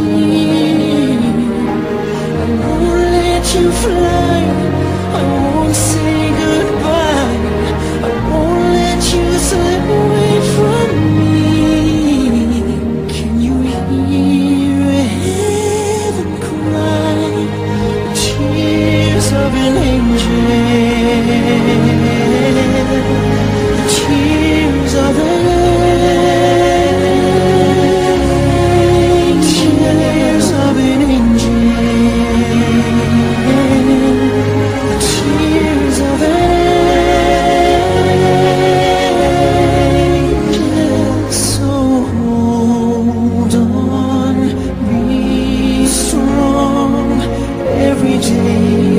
me. I won't let you fly. changing.